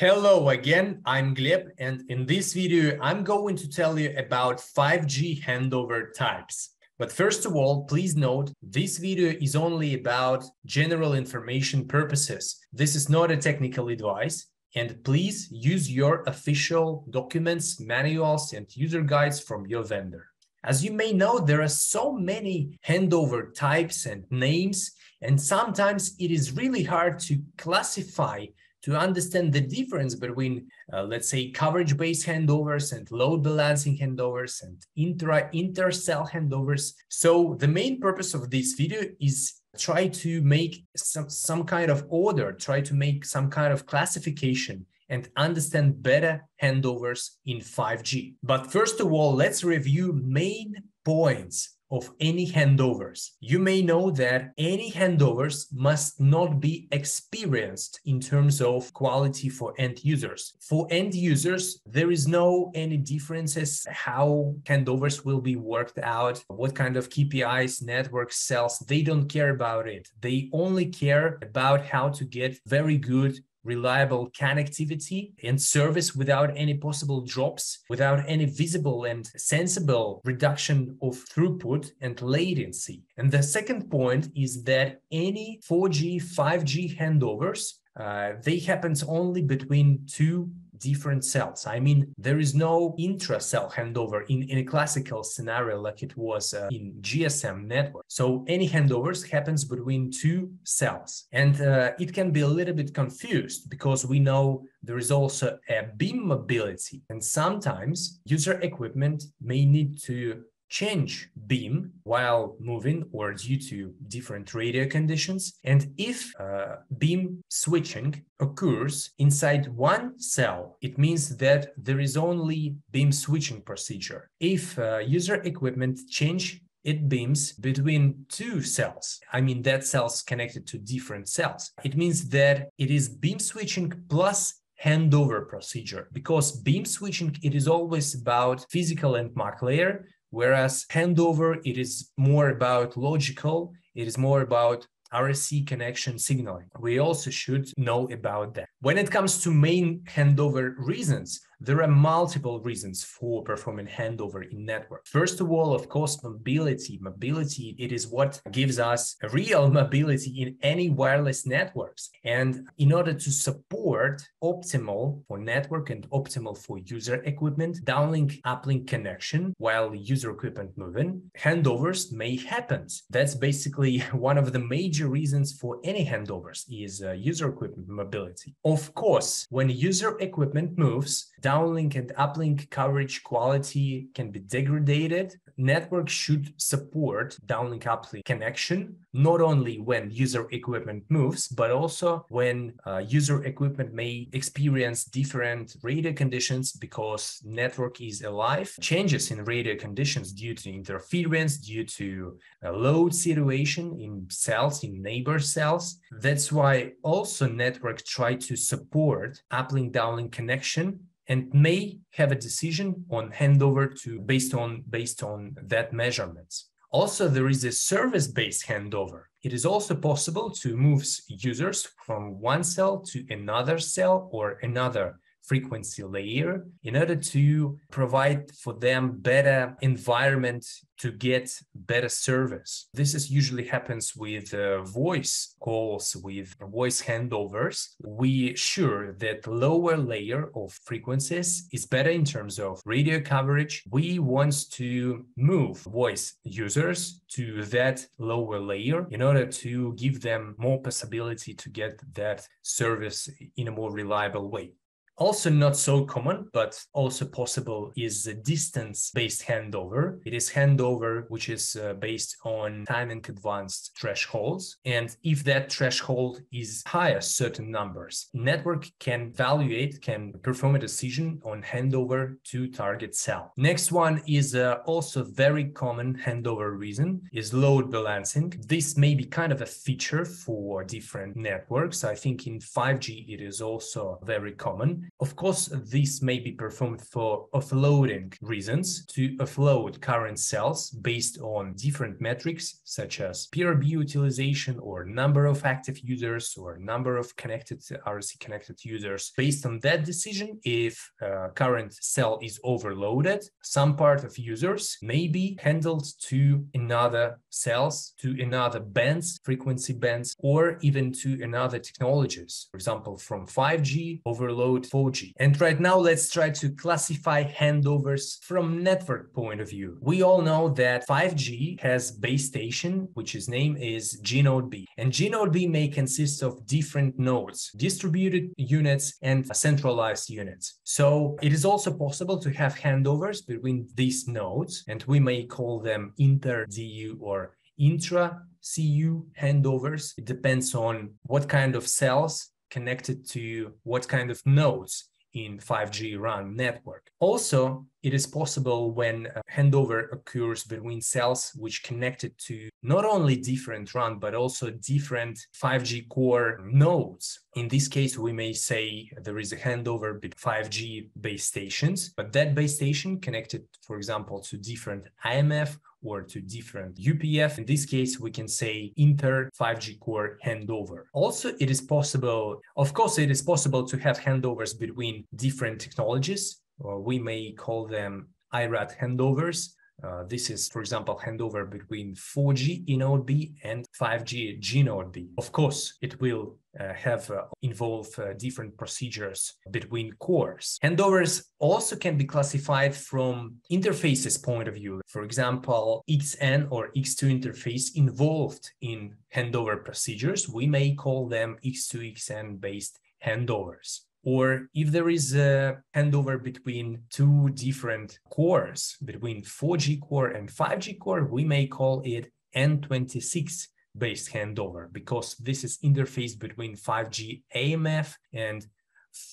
Hello again, I'm Gleb, and in this video, I'm going to tell you about 5G handover types. But first of all, please note, this video is only about general information purposes. This is not a technical advice, and please use your official documents, manuals, and user guides from your vendor. As you may know, there are so many handover types and names, and sometimes it is really hard to classify to understand the difference between, uh, let's say, coverage-based handovers and load balancing handovers and intra inter-cell handovers. So the main purpose of this video is try to make some, some kind of order, try to make some kind of classification and understand better handovers in 5G. But first of all, let's review main points of any handovers. You may know that any handovers must not be experienced in terms of quality for end users. For end users, there is no any differences how handovers will be worked out, what kind of KPIs network sells. They don't care about it. They only care about how to get very good reliable connectivity and service without any possible drops, without any visible and sensible reduction of throughput and latency. And the second point is that any 4G, 5G handovers, uh, they happens only between two different cells. I mean, there is no intra-cell handover in, in a classical scenario like it was uh, in GSM network. So any handovers happens between two cells. And uh, it can be a little bit confused because we know there is also a beam mobility. And sometimes user equipment may need to change beam while moving or due to different radio conditions. And if uh, beam switching occurs inside one cell, it means that there is only beam switching procedure. If uh, user equipment change it beams between two cells. I mean, that cells connected to different cells. It means that it is beam switching plus handover procedure because beam switching it is always about physical and MAC layer Whereas handover, it is more about logical, it is more about RRC connection signaling. We also should know about that. When it comes to main handover reasons, there are multiple reasons for performing handover in network. First of all, of course, mobility. Mobility, it is what gives us real mobility in any wireless networks. And in order to support optimal for network and optimal for user equipment, downlink uplink connection while user equipment moving, handovers may happen. That's basically one of the major reasons for any handovers is uh, user equipment mobility. Of course, when user equipment moves, downlink and uplink coverage quality can be degraded. Network should support downlink uplink connection, not only when user equipment moves, but also when uh, user equipment may experience different radio conditions because network is alive. Changes in radio conditions due to interference, due to a load situation in cells, in neighbor cells. That's why also network try to support uplink downlink connection and may have a decision on handover to based on based on that measurements. Also, there is a service-based handover. It is also possible to move users from one cell to another cell or another frequency layer in order to provide for them better environment to get better service. This is usually happens with uh, voice calls, with voice handovers. We sure that lower layer of frequencies is better in terms of radio coverage. We want to move voice users to that lower layer in order to give them more possibility to get that service in a more reliable way. Also, not so common, but also possible is a distance based handover. It is handover which is uh, based on time and advanced thresholds. And if that threshold is higher certain numbers, network can evaluate, can perform a decision on handover to target cell. Next one is uh, also very common handover reason is load balancing. This may be kind of a feature for different networks. I think in 5G it is also very common Of course, this may be performed for offloading reasons to offload current cells based on different metrics such as PRB utilization or number of active users or number of connected RRC connected users. Based on that decision, if uh, current cell is overloaded, some part of users may be handled to another cells, to another bands, frequency bands, or even to another technologies. For example, from 5G overload 4G. And right now, let's try to classify handovers from network point of view. We all know that 5G has base station, which its name is G node B. And G node B may consist of different nodes, distributed units and centralized units. So it is also possible to have handovers between these nodes, and we may call them inter-DU or intra-CU handovers. It depends on what kind of cells connected to what kind of nodes in 5G RAN network. Also, it is possible when a handover occurs between cells which connected to not only different RAN but also different 5G core nodes. In this case, we may say there is a handover between 5G base stations, but that base station connected, for example, to different AMF or to different UPF. In this case, we can say inter 5G core handover. Also, it is possible, of course, it is possible to have handovers between different technologies. Or we may call them IRAT handovers. Uh, this is, for example, handover between 4G eNode B and 5G GNode B. Of course, it will uh, have uh, involve uh, different procedures between cores. Handovers also can be classified from interfaces point of view. For example, XN or X2 interface involved in handover procedures, we may call them X2XN based handovers or if there is a handover between two different cores, between 4G core and 5G core, we may call it N26 based handover because this is interface between 5G AMF and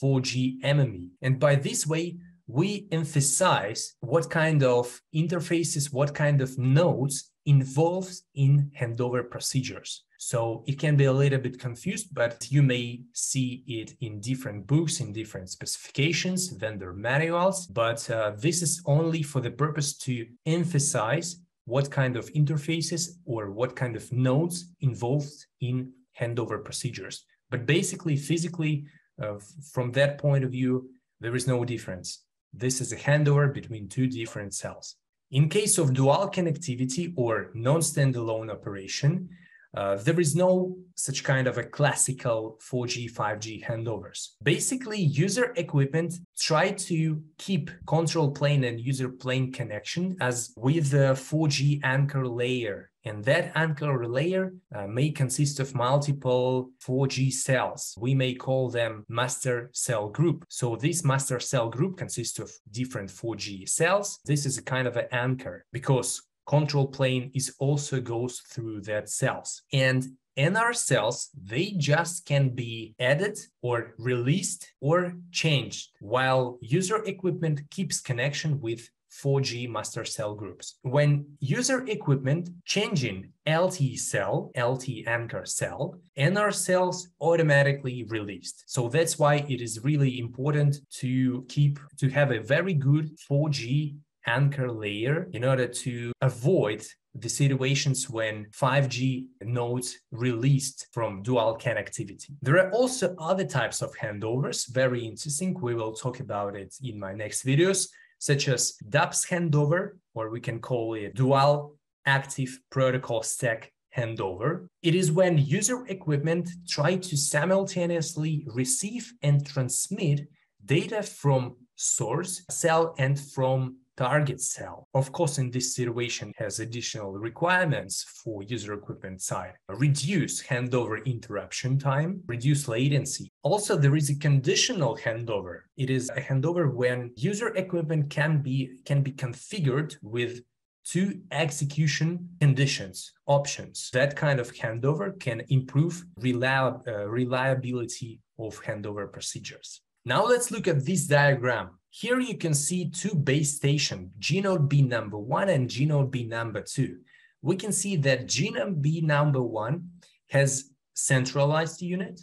4G MME. And by this way, we emphasize what kind of interfaces, what kind of nodes involved in handover procedures. So it can be a little bit confused, but you may see it in different books, in different specifications, vendor manuals. But uh, this is only for the purpose to emphasize what kind of interfaces or what kind of nodes involved in handover procedures. But basically, physically, uh, from that point of view, there is no difference. This is a handover between two different cells. In case of dual connectivity or non-standalone operation, uh, there is no such kind of a classical 4G, 5G handovers. Basically, user equipment try to keep control plane and user plane connection as with the 4G anchor layer. And that anchor layer uh, may consist of multiple 4G cells. We may call them master cell group. So this master cell group consists of different 4G cells. This is a kind of an anchor because control plane is also goes through that cells. And NR cells, they just can be added or released or changed while user equipment keeps connection with 4G master cell groups. When user equipment changing LT cell, LT anchor cell, NR cells automatically released. So that's why it is really important to keep, to have a very good 4G anchor layer in order to avoid the situations when 5G nodes released from dual connectivity. There are also other types of handovers, very interesting. We will talk about it in my next videos, such as DAPS handover, or we can call it dual active protocol stack handover. It is when user equipment try to simultaneously receive and transmit data from source cell and from target cell. Of course, in this situation has additional requirements for user equipment side. Reduce handover interruption time, reduce latency. Also, there is a conditional handover. It is a handover when user equipment can be can be configured with two execution conditions options. That kind of handover can improve reliab- uh, reliability of handover procedures. Now let's look at this diagram. Here you can see two base stations, GNode B number one and GNode B number two. We can see that GNode B number one has centralized unit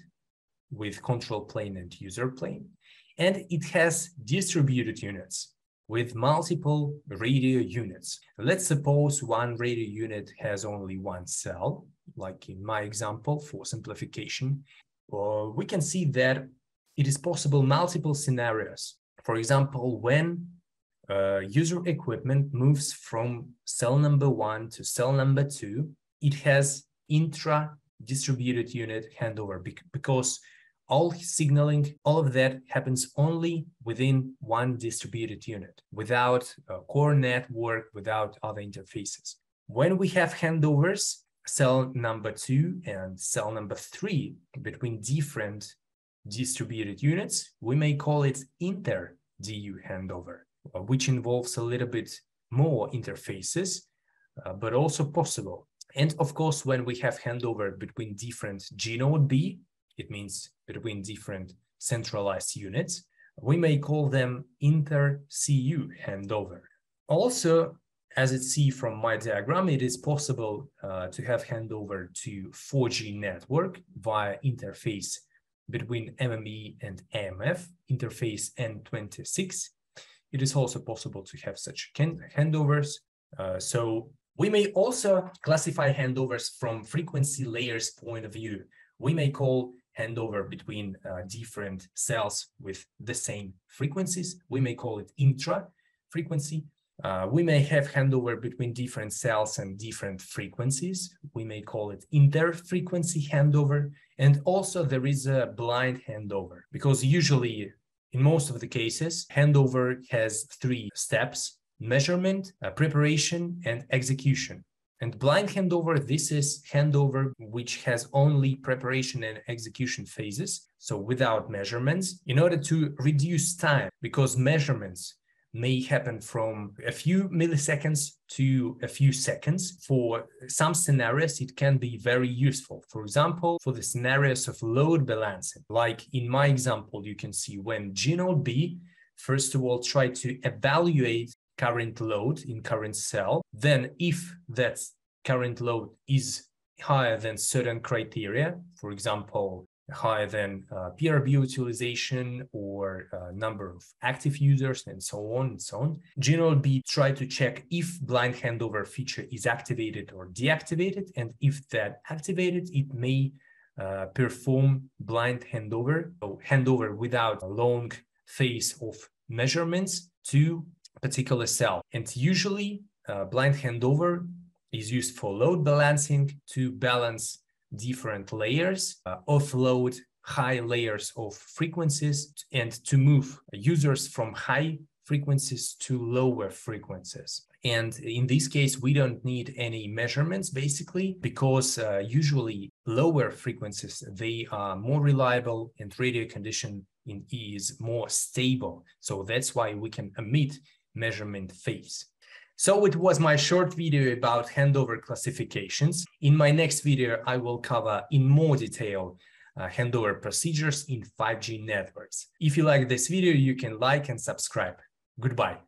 with control plane and user plane. and it has distributed units with multiple radio units. Let's suppose one radio unit has only one cell, like in my example for simplification. Uh, we can see that it is possible multiple scenarios. For example, when uh, user equipment moves from cell number one to cell number two, it has intra distributed unit handover because all signaling, all of that happens only within one distributed unit without a core network, without other interfaces. When we have handovers, cell number two and cell number three between different distributed units, we may call it inter-DU handover, uh, which involves a little bit more interfaces, uh, but also possible. And of course, when we have handover between different G node B it means between different centralized units. We may call them inter-CU handover. Also, as it see from my diagram, it is possible uh, to have handover to 4G network via interface between MME and AMF, interface N26. It is also possible to have such handovers. Uh, so we may also classify handovers from frequency layers point of view. We may call handover between uh, different cells with the same frequencies. We may call it intra frequency. Uh, we may have handover between different cells and different frequencies. We may call it inter-frequency handover. And also there is a blind handover because usually in most of the cases, handover has three steps, measurement, uh, preparation, and execution. And blind handover, this is handover which has only preparation and execution phases, so without measurements, in order to reduce time, because measurements may happen from a few milliseconds to a few seconds. For some scenarios, it can be very useful. For example, for the scenarios of load balancing, like in my example, you can see when G node B, first of all, try to evaluate current load in current cell, then if that current load is higher than certain criteria, for example, higher than uh, PRB utilization or uh, number of active users and so on and so on. G node B try to check if blind handover feature is activated or deactivated. And if that activated, it may uh, perform blind handover, so handover without a long phase of measurements to particular cell. And usually uh, blind handover is used for load balancing to balance different layers, uh, offload high layers of frequencies, and to move users from high frequencies to lower frequencies. And in this case, we don't need any measurements basically, because uh, usually lower frequencies, they are more reliable and radio condition in is more stable. So that's why we can omit measurement phase. So it was my short video about handover classifications. In my next video, I will cover in more detail uh, handover procedures in 5G networks. If you like this video, you can like and subscribe. Goodbye.